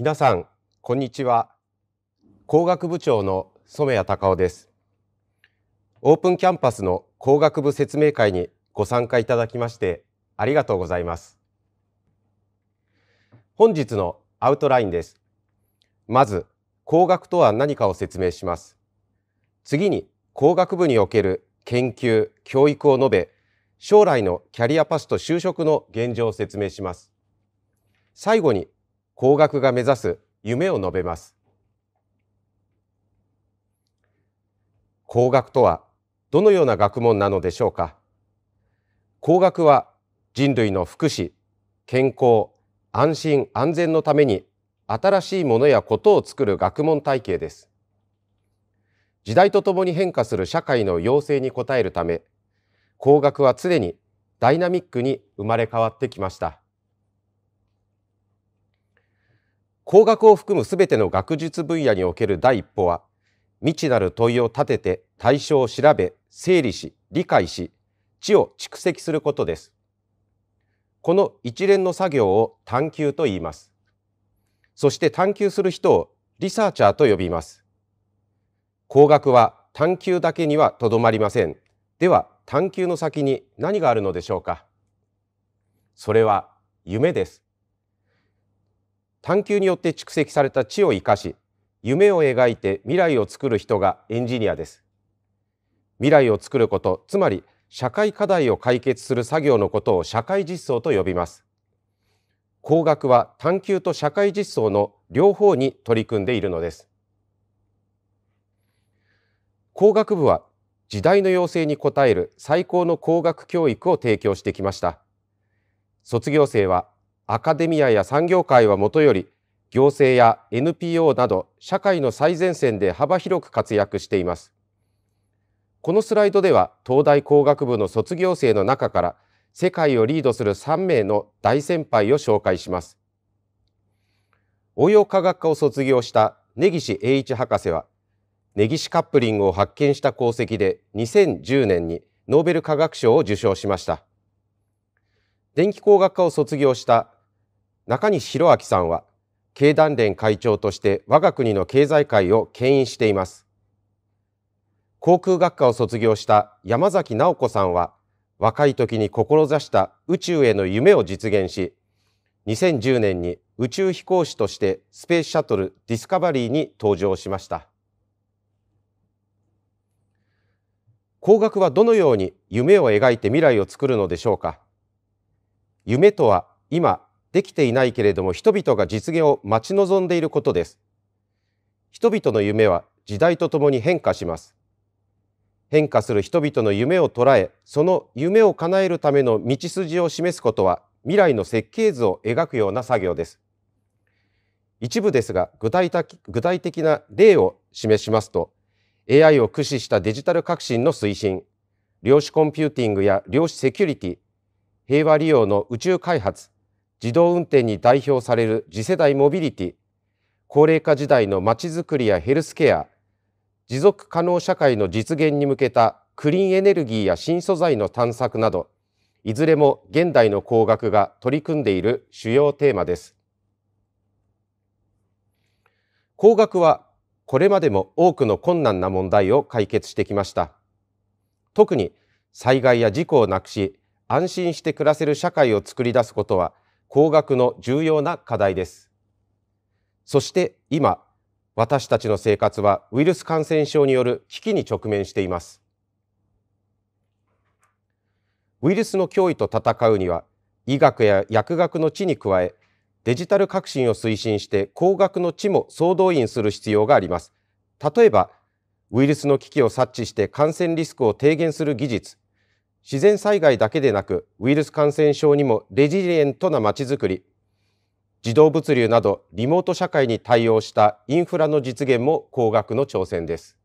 皆さんこんにちは。工学部長の染谷隆夫です。オープンキャンパスの工学部説明会にご参加いただきましてありがとうございます。本日のアウトラインです。まず工学とは何かを説明します。次に工学部における研究教育を述べ将来のキャリアパスと就職の現状を説明します。最後に工学が目指す夢を述べます。工学とはどのような学問なのでしょうか。工学は人類の福祉健康安心安全のために新しいものやことを作る学問体系です。時代とともに変化する社会の要請に応えるため工学は常にダイナミックに生まれ変わってきました。工学を含むすべての学術分野における第一歩は未知なる問いを立てて対象を調べ整理し理解し知を蓄積することです。この一連の作業を探求と言います。そして探求する人をリサーチャーと呼びます。工学は探求だけにはとどまりません。では探求の先に何があるのでしょうか。それは夢です。探求によって蓄積された知を生かし夢を描いて未来を作る人がエンジニアです。未来を作ることつまり社会課題を解決する作業のことを社会実装と呼びます。工学は探求と社会実装の両方に取り組んでいるのです。工学部は時代の要請に応える最高の工学教育を提供してきました。卒業生はアカデミアや産業界はもとより行政や NPO など社会の最前線で幅広く活躍しています。このスライドでは東大工学部の卒業生の中から世界をリードする3名の大先輩を紹介します。応用科学科を卒業した根岸英一博士は根岸カップリングを発見した功績で2010年にノーベル化学賞を受賞しました。電気工学科を卒業した中西博明さんは経団連会長として我が国の経済界を牽引しています。航空学科を卒業した山崎直子さんは若い時に志した宇宙への夢を実現し2010年に宇宙飛行士としてスペースシャトルディスカバリーに登場しました。工学はどのように夢を描いて未来を作るのでしょうか。夢とは今できていないけれども人々が実現を待ち望んでいることです。人々の夢は時代とともに変化します。変化する人々の夢を捉えその夢を叶えるための道筋を示すことは未来の設計図を描くような作業です。一部ですが具体的具体的な例を示しますと AI を駆使したデジタル革新の推進量子コンピューティングや量子セキュリティ平和利用の宇宙開発自動運転に代表される次世代モビリティ高齢化時代のまちづくりやヘルスケア持続可能社会の実現に向けたクリーンエネルギーや新素材の探索などいずれも現代の工学が取り組んでいる主要テーマです。工学はこれまでも多くの困難な問題を解決してきました。特に災害や事故をなくし安心して暮らせる社会を作り出すことは工学の重要な課題です。そして今私たちの生活はウイルス感染症による危機に直面しています。ウイルスの脅威と戦うには医学や薬学の知に加えデジタル革新を推進して工学の知も総動員する必要があります。例えばウイルスの危機を察知して感染リスクを低減する技術自然災害だけでなくウイルス感染症にもレジリエントなまちづくり自動物流などリモート社会に対応したインフラの実現も高額の挑戦です。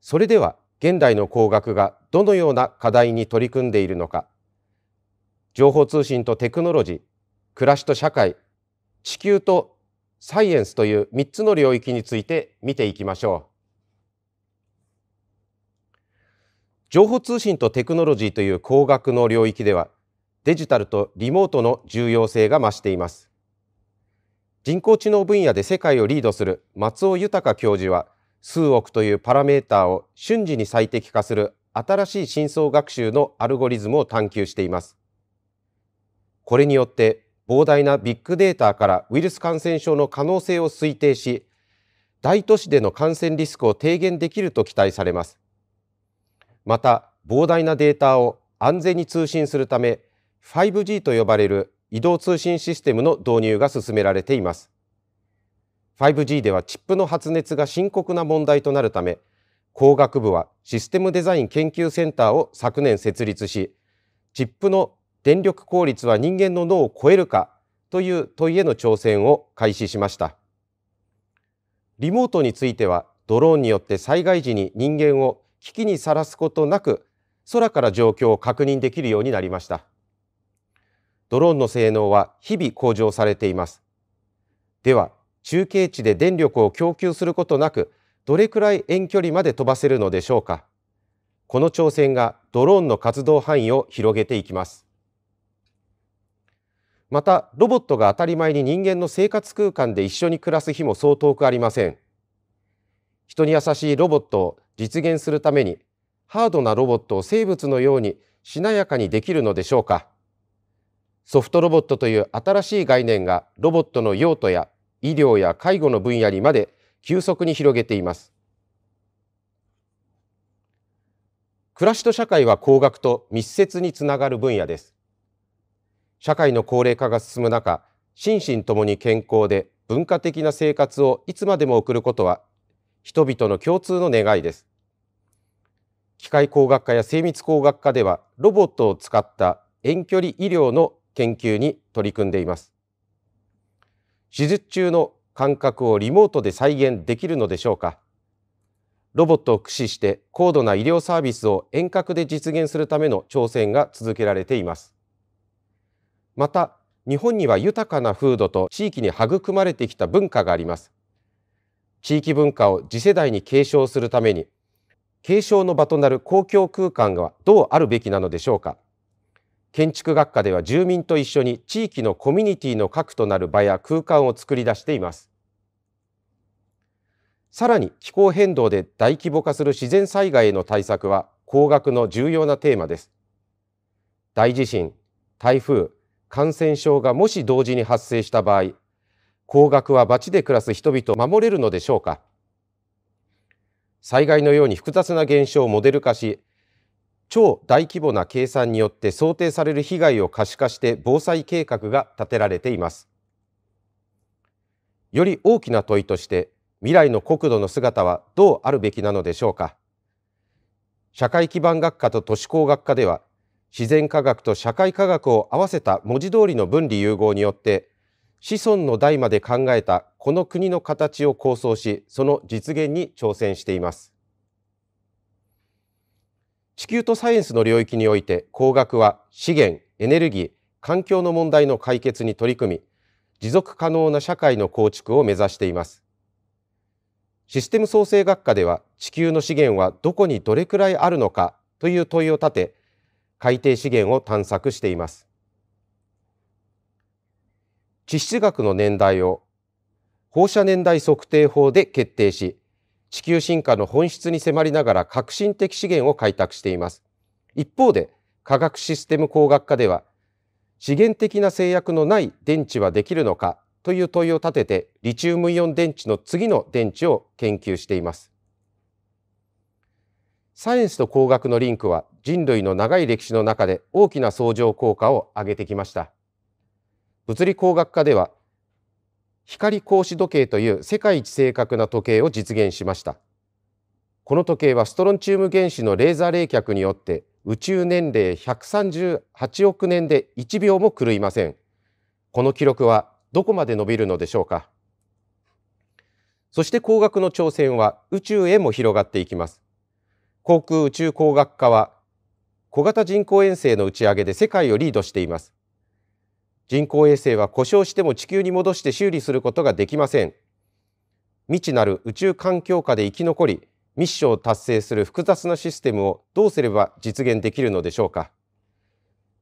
それでは現代の工学がどのような課題に取り組んでいるのか。情報通信とテクノロジー暮らしと社会地球とサイエンスという3つの領域について見ていきましょう。情報通信とテクノロジーという工学の領域ではデジタルとリモートの重要性が増しています。人工知能分野で世界をリードする松尾豊教授は、数億というパラメーターを瞬時に最適化する新しい深層学習のアルゴリズムを探求しています。これによって膨大なビッグデータからウイルス感染症の可能性を推定し、大都市での感染リスクを低減できると期待されます。また、膨大なデータを安全に通信するため、5G と呼ばれる移動通信システムの導入が進められています。5G ではチップの発熱が深刻な問題となるため、工学部はシステムデザイン研究センターを昨年設立し、チップの電力効率は人間の脳を超えるかという問いへの挑戦を開始しました。リモートについては、ドローンによって災害時に人間を危機にさらすことなく、空から状況を確認できるようになりました。ドローンの性能は日々向上されています。では、中継地で電力を供給することなく、どれくらい遠距離まで飛ばせるのでしょうか。この挑戦がドローンの活動範囲を広げていきます。また、ロボットが当たり前に人間の生活空間で一緒に暮らす日もそう遠くありません。人に優しいロボットを実現するために、ハードなロボットを生物のようにしなやかにできるのでしょうか。ソフトロボットという新しい概念がロボットの用途や医療や介護の分野にまで急速に広げています。暮らしと社会は工学と密接につながる分野です。社会の高齢化が進む中、心身ともに健康で文化的な生活をいつまでも送ることは人々の共通の願いです。機械工学科や精密工学科ではロボットを使った遠距離医療の研究に取り組んでいます。手術中の感覚をリモートで再現できるのでしょうかロボットを駆使して高度な医療サービスを遠隔で実現するための挑戦が続けられています。また、日本には豊かな風土と地域に育まれてきた文化があります。地域文化を次世代に継承するために、継承の場となる公共空間がどうあるべきなのでしょうか。建築学科では住民と一緒に地域のコミュニティの核となる場や空間を作り出しています。さらに気候変動で大規模化する自然災害への対策は工学の重要なテーマです。大地震、台風、感染症がもし同時に発生した場合、工学は町で暮らす人々を守れるのでしょうか？災害のように複雑な現象をモデル化し、超大規模な計算によって想定される被害を可視化して防災計画が立てられています。より大きな問いとして未来の国土の姿はどうあるべきなのでしょうか？社会基盤学科と都市工学科では自然科学と社会科学を合わせた文字通りの分離融合によって子孫の代まで考えたこの国の形を構想しその実現に挑戦しています。地球とサイエンスの領域において工学は資源、エネルギー、環境の問題の解決に取り組み、持続可能な社会の構築を目指しています。システム創生学科では地球の資源はどこにどれくらいあるのかという問いを立て、海底資源を探索しています。地質学の年代を放射年代測定法で決定し、地球進化の本質に迫りながら革新的資源を開拓しています。一方で、科学システム工学科では、資源的な制約のない電池はできるのかという問いを立てて、リチウムイオン電池の次の電池を研究しています。サイエンスと工学のリンクは人類の長い歴史の中で大きな相乗効果を上げてきました。物理工学科では光格子時計という世界一正確な時計を実現しました。この時計はストロンチウム原子のレーザー冷却によって宇宙年齢138億年で1秒も狂いません。この記録はどこまで伸びるのでしょうか。そして工学の挑戦は宇宙へも広がっていきます。航空宇宙工学科は小型人工衛星の打ち上げで世界をリードしています。人工衛星は故障しても地球に戻して修理することができません。未知なる宇宙環境下で生き残り、ミッションを達成する複雑なシステムをどうすれば実現できるのでしょうか。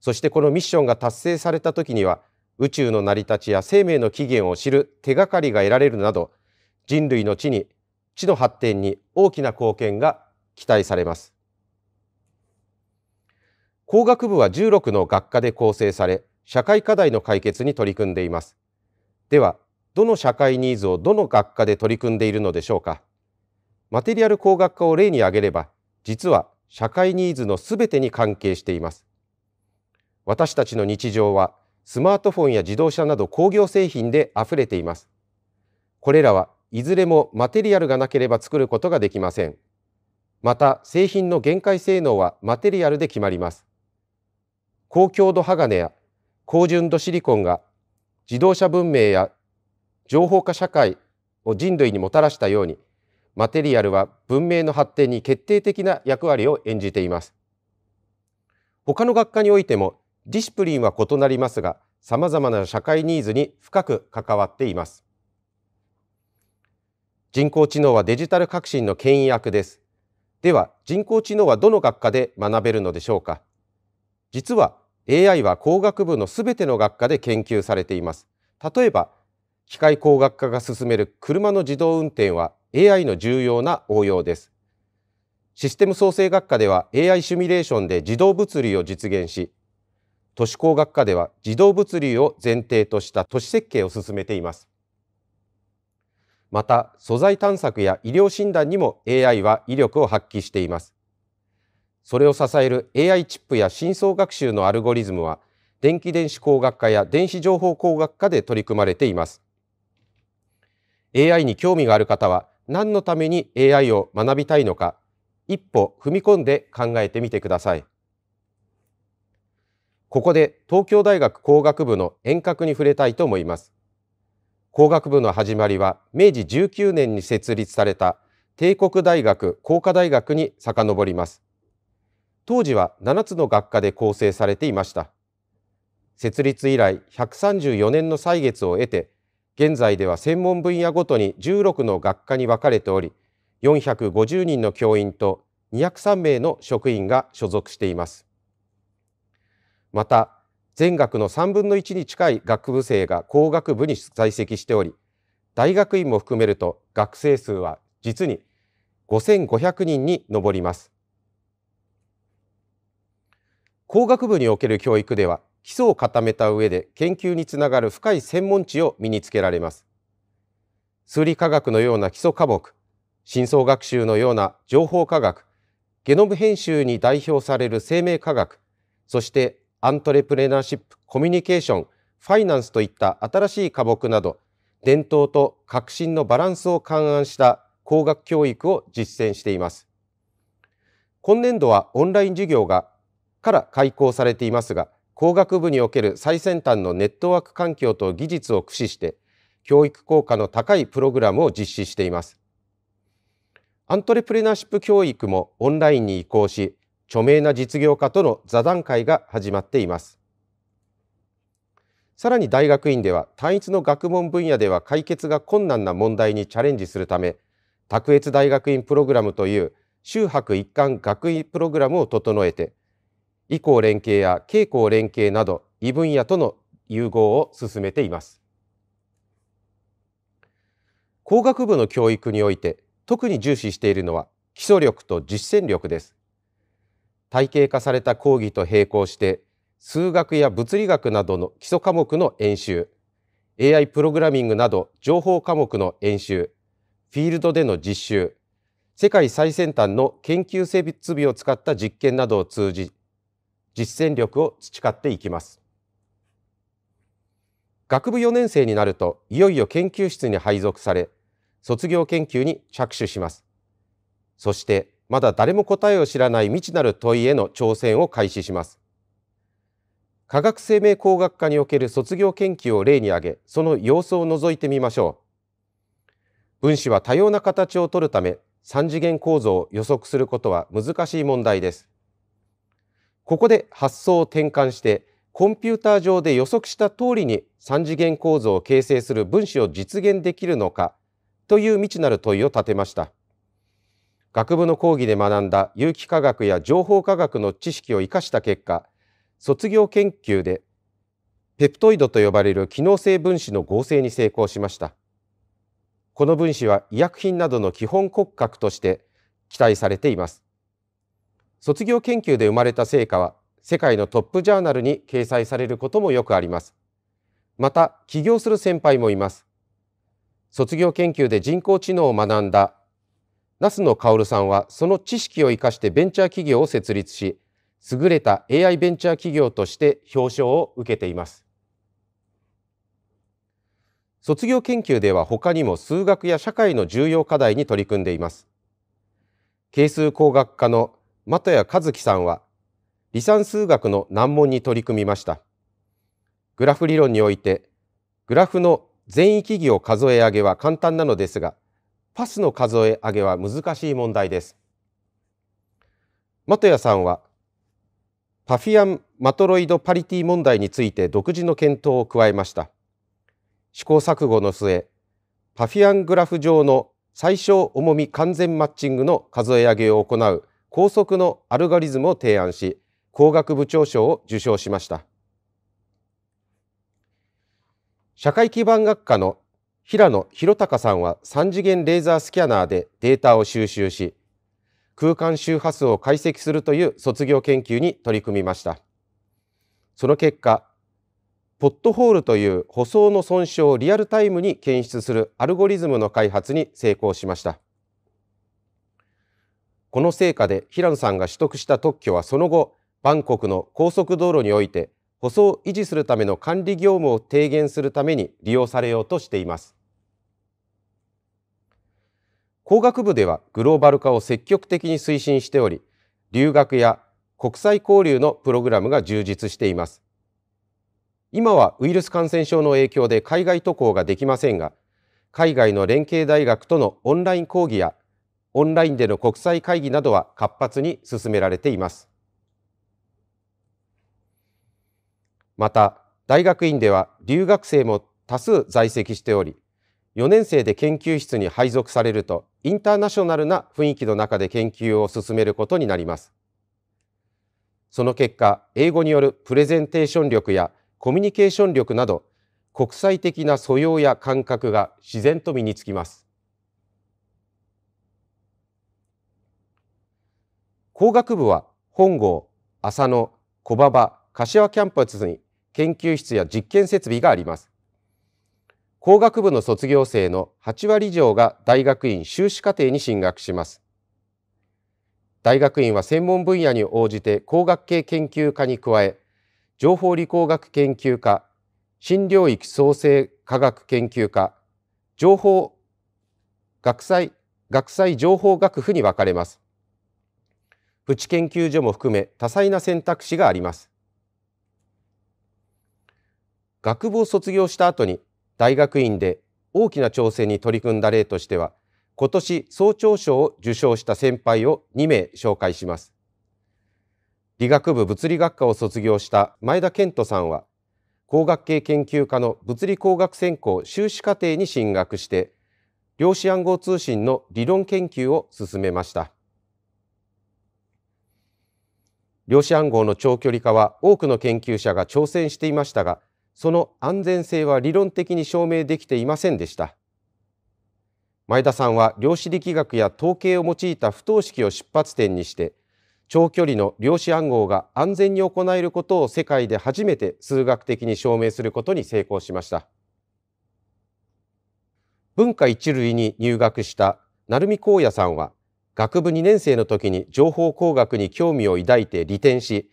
そしてこのミッションが達成された時には宇宙の成り立ちや生命の起源を知る手がかりが得られるなど人類の地に地の発展に大きな貢献が期待されます工学部は16の学科で構成され社会課題の解決に取り組んでいますではどの社会ニーズをどの学科で取り組んでいるのでしょうか？マテリアル工学科を例に挙げれば実は社会ニーズのすべてに関係しています私たちの日常はスマートフォンや自動車など工業製品で溢れています。これらはいずれもマテリアルがなければ作ることができません。また製品の限界性能はマテリアルで決まります。高強度鋼や高純度シリコンが自動車文明や情報化社会を人類にもたらしたようにマテリアルは文明の発展に決定的な役割を演じています。他の学科においてもディシプリンは異なりますが、様々な社会ニーズに深く関わっています。人工知能はデジタル革新の牽引役です。では、人工知能はどの学科で学べるのでしょうか実は AI は工学部のすべての学科で研究されています。例えば、機械工学科が進める車の自動運転は AI の重要な応用です。システム創生学科では AI シミュレーションで自動物理を実現し、都市工学科では自動物流を前提とした都市設計を進めています。また、素材探索や医療診断にも AI は威力を発揮しています。それを支える AI チップや深層学習のアルゴリズムは、電気電子工学科や電子情報工学科で取り組まれています。AI に興味がある方は、何のために AI を学びたいのか、一歩踏み込んで考えてみてください。ここで東京大学工学部の遠隔に触れたいと思います。工学部の始まりは明治19年に設立された帝国大学工科大学に遡ります。当時は7つの学科で構成されていました。設立以来134年の歳月を得て、現在では専門分野ごとに16の学科に分かれており、450人の教員と203名の職員が所属しています。また全学の3分の1に近い学部生が工学部に在籍しており大学院も含めると学生数は実に5500人に上ります工学部における教育では基礎を固めた上で研究につながる深い専門知を身につけられます数理科学のような基礎科目深層学習のような情報科学ゲノム編集に代表される生命科学そしてアントレプレナーシップ、コミュニケーション、ファイナンスといった新しい科目など、伝統と革新のバランスを勘案した工学教育を実践しています。今年度はオンライン授業がから開講されていますが、工学部における最先端のネットワーク環境と技術を駆使して、教育効果の高いプログラムを実施しています。アントレプレナーシップ教育もオンラインに移行し、著名な実業家との座談会が始まっています。さらに大学院では単一の学問分野では解決が困難な問題にチャレンジするため、卓越大学院プログラムという修博一貫学位プログラムを整えて、移行連携や傾向連携など異分野との融合を進めています。工学部の教育において特に重視しているのは基礎力と実践力です。体系化された講義と並行して数学や物理学などの基礎科目の演習 AI プログラミングなど情報科目の演習フィールドでの実習世界最先端の研究設備を使った実験などを通じ実践力を培っていきます学部4年生になるといよいよ研究室に配属され卒業研究に着手しますそしてまだ誰も答えを知らない未知なる問いへの挑戦を開始します。科学生命工学科における卒業研究を例に挙げ、その様子を覗いてみましょう。分子は多様な形をとるため、3次元構造を予測することは難しい問題です。ここで発想を転換して、コンピューター上で予測した通りに3次元構造を形成する分子を実現できるのかという未知なる問いを立てました。学部の講義で学んだ有機化学や情報科学の知識を生かした結果卒業研究でペプトイドと呼ばれる機能性分子の合成に成功しました。この分子は医薬品などの基本骨格として期待されています。卒業研究で生まれた成果は世界のトップジャーナルに掲載されることもよくあります。また起業する先輩もいます。卒業研究で人工知能を学んだ那須野薫さんはその知識を生かしてベンチャー企業を設立し優れた AI ベンチャー企業として表彰を受けています。卒業研究では他にも数学や社会の重要課題に取り組んでいます。係数工学科の的谷和樹さんは離散数学の難問に取り組みました。グラフ理論においてグラフの全域義を数え上げは簡単なのですがパスの数え上げは難しい問題です。的谷さんはパフィアン・マトロイド・パリティ問題について独自の検討を加えました。試行錯誤の末、パフィアングラフ上の最小重み完全マッチングの数え上げを行う高速のアルゴリズムを提案し、工学部長賞を受賞しました。社会基盤学科の平野博隆さんは3次元レーザースキャナーでデータを収集し、空間周波数を解析するという卒業研究に取り組みました。その結果、ポットホールという舗装の損傷をリアルタイムに検出するアルゴリズムの開発に成功しました。この成果で平野さんが取得した特許はその後、バンコクの高速道路において舗装を維持するための管理業務を低減するために利用されようとしています。工学部ではグローバル化を積極的に推進しており、留学や国際交流のプログラムが充実しています。今はウイルス感染症の影響で海外渡航ができませんが、海外の連携大学とのオンライン講義やオンラインでの国際会議などは活発に進められています。また、大学院では留学生も多数在籍しており、4年生で研究室に配属されると、インターナショナルな雰囲気の中で研究を進めることになります。その結果、英語によるプレゼンテーション力やコミュニケーション力など国際的な素養や感覚が自然と身につきます。工学部は本郷、浅野、小馬場、柏キャンパスに研究室や実験設備があります。工学部の卒業生の8割以上が大学院修士課程に進学します。大学院は専門分野に応じて工学系研究科に加え、情報理工学研究科、新領域創生科学研究科、情報学際学際情報学府に分かれます。プチ研究所も含め多彩な選択肢があります。学部を卒業した後に大学院で大きな挑戦に取り組んだ例としては、今年総長賞を受賞した先輩を2名紹介します。理学部物理学科を卒業した前田健人さんは工学系研究科の物理工学専攻修士課程に進学して量子暗号通信の理論研究を進めました量子暗号の長距離化は多くの研究者が挑戦していましたがその安全性は理論的に証明できていませんでした前田さんは量子力学や統計を用いた不等式を出発点にして長距離の量子暗号が安全に行えることを世界で初めて数学的に証明することに成功しました。文化一類に入学した成美光也さんは学部2年生の時に情報工学に興味を抱いて利点し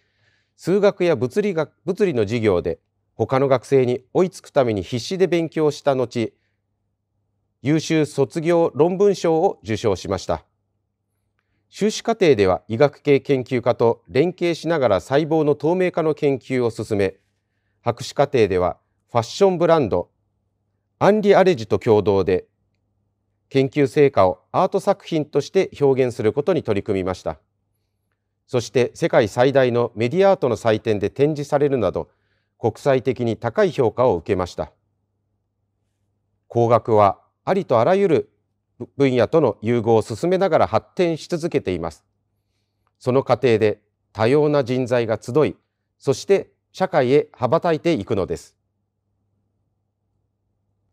数学や物理学物理の授業で他の学生に追いつくために必死で勉強した後優秀卒業論文賞を受賞しました。修士課程では医学系研究家と連携しながら細胞の透明化の研究を進め博士課程ではファッションブランドアンリ・アレジと共同で研究成果をアート作品として表現することに取り組みましたそして世界最大のメディアアートの祭典で展示されるなど国際的に高い評価を受けました工学はありとあらゆる分野との融合を進めながら発展し続けています。その過程で多様な人材が集い、そして社会へ羽ばたいていくのです。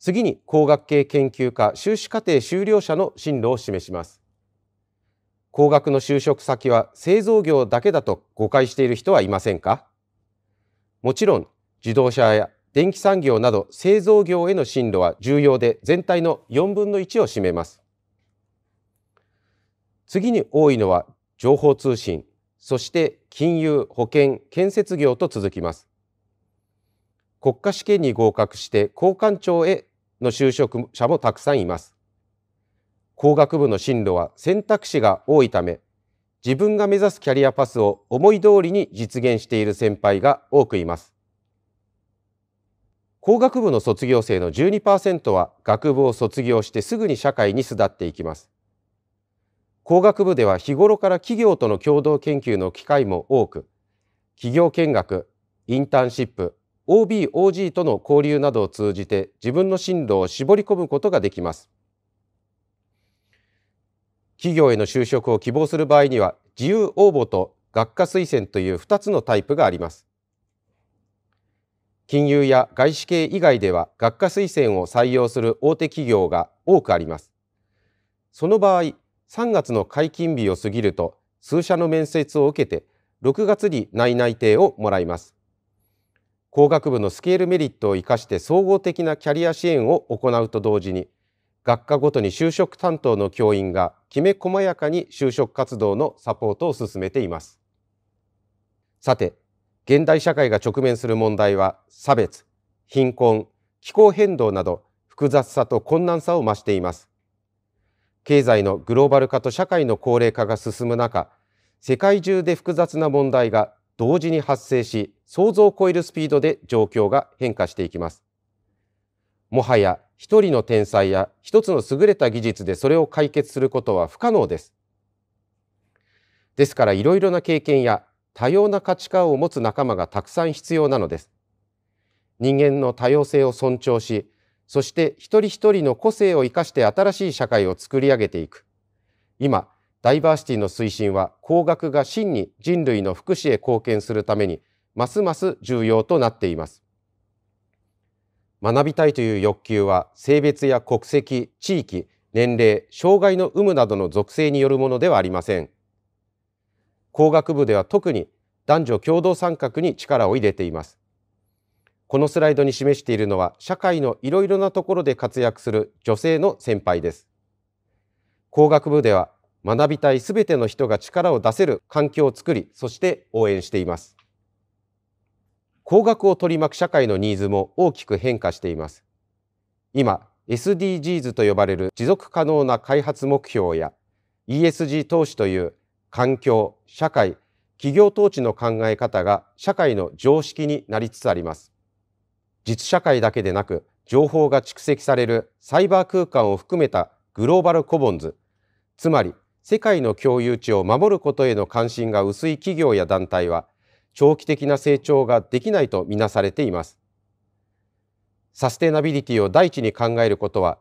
次に工学系研究科修士課程修了者の進路を示します。工学の就職先は製造業だけだと誤解している人はいませんか？もちろん自動車や電気産業など製造業への進路は重要で全体の4分の1を占めます。次に多いのは情報通信、そして金融、保険、建設業と続きます。国家試験に合格して交換庁への就職者もたくさんいます。工学部の進路は選択肢が多いため、自分が目指すキャリアパスを思い通りに実現している先輩が多くいます。工学部の卒業生の12%は学部を卒業してすぐに社会に巣立っていきます。工学部では日頃から企業との共同研究の機会も多く、企業見学、インターンシップ、OB、OG との交流などを通じて自分の進路を絞り込むことができます。企業への就職を希望する場合には自由応募と学科推薦という2つのタイプがあります。金融や外資系以外では学科推薦を採用する大手企業が多くあります。その場合、3月の解禁日を過ぎると数社の面接を受けて6月に内内定をもらいます。工学部のスケールメリットを生かして総合的なキャリア支援を行うと同時に学科ごとに就職担当の教員がきめ細やかに就職活動のサポートを進めています。さて、現代社会が直面する問題は差別、貧困、気候変動など複雑さと困難さを増しています。経済のグローバル化と社会の高齢化が進む中、世界中で複雑な問題が同時に発生し、想像を超えるスピードで状況が変化していきます。もはや一人の天才や一つの優れた技術でそれを解決することは不可能です。ですからいろいろな経験や多様な価値観を持つ仲間がたくさん必要なのです。人間の多様性を尊重し、そして一人一人の個性を生かして新しい社会を作り上げていく。今、ダイバーシティの推進は工学が真に人類の福祉へ貢献するためにますます重要となっています。学びたいという欲求は性別や国籍、地域、年齢、障害の有無などの属性によるものではありません。工学部では特に男女共同参画に力を入れています。このスライドに示しているのは社会のいろいろなところで活躍する女性の先輩です。工学部では学びたいすべての人が力を出せる環境を作り、そして応援しています。工学を取り巻く社会のニーズも大きく変化しています。今、SDGs と呼ばれる持続可能な開発目標や ESG 投資という環境、社会、企業統治の考え方が社会の常識になりつつあります。実社会だけでなく、情報が蓄積されるサイバー空間を含めたグローバルコモンズ、つまり世界の共有地を守ることへの関心が薄い企業や団体は、長期的な成長ができないとみなされています。サステナビリティを第一に考えることは、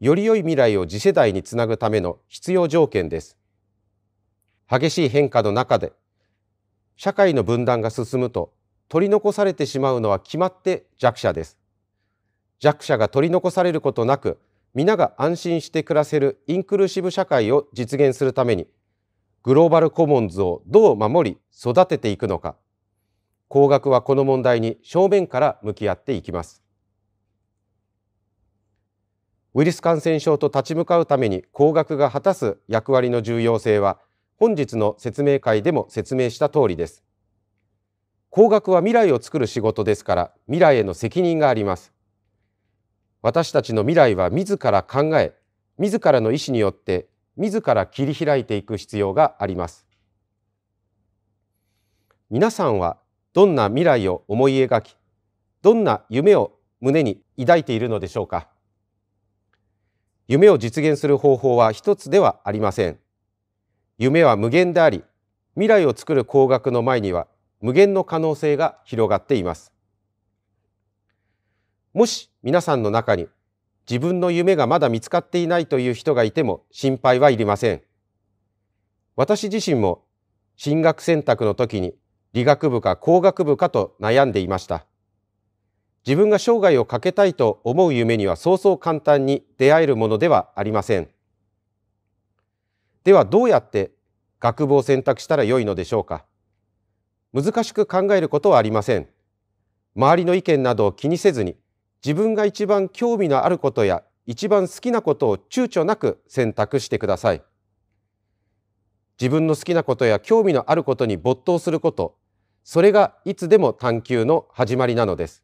より良い未来を次世代につなぐための必要条件です。激しい変化の中で、社会の分断が進むと、取り残されてしまうのは決まって弱者です。弱者が取り残されることなく、皆が安心して暮らせるインクルーシブ社会を実現するために、グローバルコモンズをどう守り育てていくのか。工学はこの問題に正面から向き合っていきます。ウイルス感染症と立ち向かうために工学が果たす役割の重要性は本日の説明会でも説明した通りです。工学は未来を作る仕事ですから未来への責任があります。私たちの未来は自ら考え自らの意思によって自ら切り開いていく必要があります。皆さんはどんな未来を思い描き、どんな夢を胸に抱いているのでしょうか。夢を実現する方法は一つではありません。夢は無限であり、未来を作る工学の前には無限の可能性が広がっています。もし皆さんの中に自分の夢がまだ見つかっていないという人がいても心配はいりません。私自身も進学選択の時に理学部か工学部かと悩んでいました。自分が生涯をかけたいと思う夢にはそうそう簡単に出会えるものではありません。ではどうやって学部を選択したらよいのでしょうか。難しく考えることはありません。周りの意見などを気にせずに自分が一番興味のあることや一番好きなことを躊躇なく選択してください。自分の好きなことや興味のあることに没頭すること、それがいつでも探求の始まりなのです。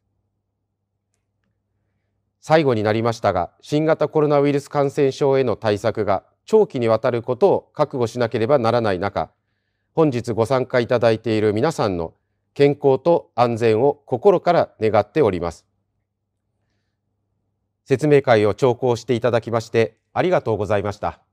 最後になりましたが、新型コロナウイルス感染症への対策が長期にわたることを覚悟しなければならない中、本日ご参加いただいている皆さんの健康と安全を心から願っております。説明会を聴講していただきましてありがとうございました。